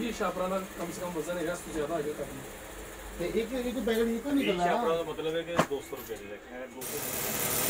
भी शापराना कम से कम वज़न है इसको ज़्यादा आगे करना तो एक एक तो पैकेट ये क्यों निकल रहा है मतलब है कि 200 रुपए दो सौ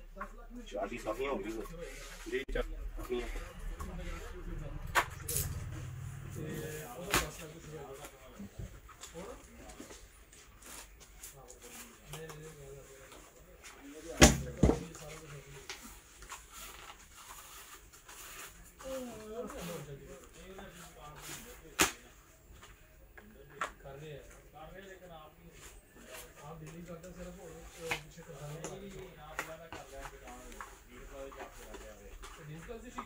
A gente só vem ao vivo.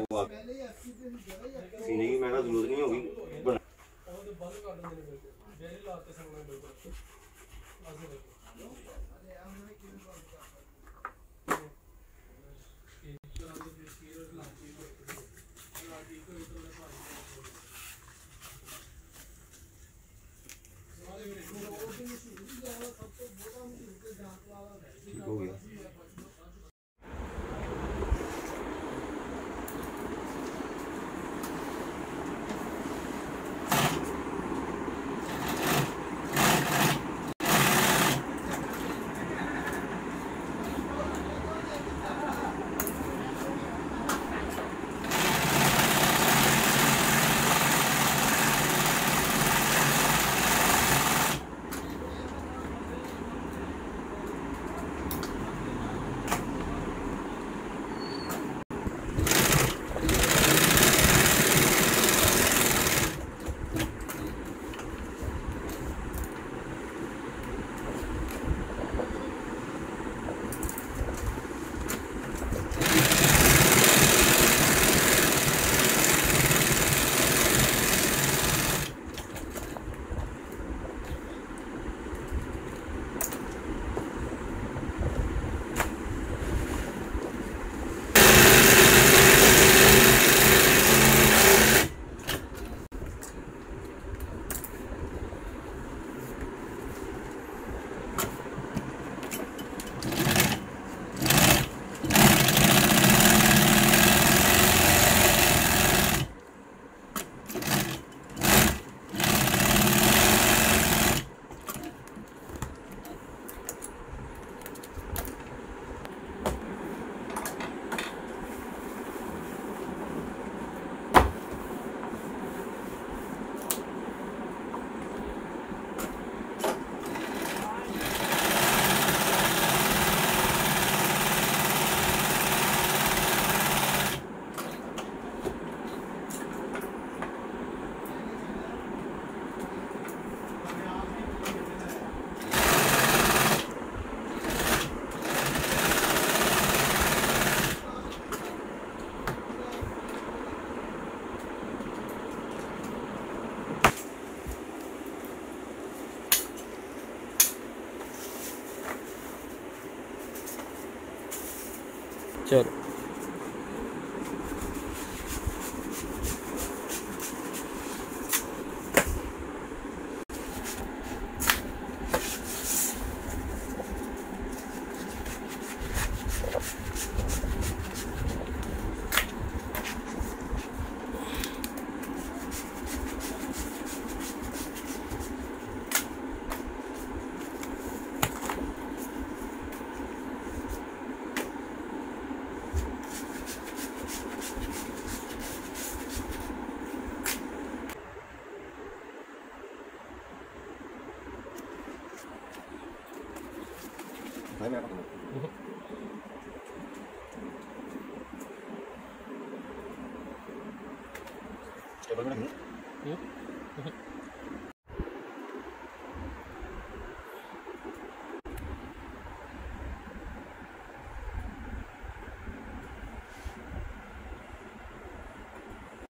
हुआ सीने मैडम ज़रूरत नहीं होगी। चलो 早めは。